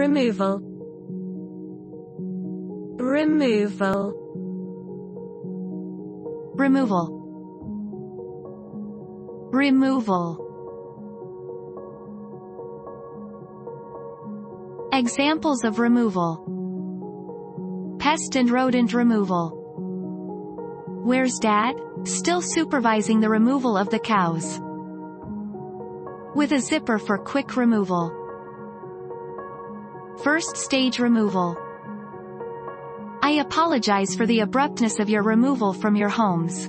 removal removal removal removal Examples of removal Pest and rodent removal Where's Dad? Still supervising the removal of the cows. With a zipper for quick removal. First stage removal. I apologize for the abruptness of your removal from your homes.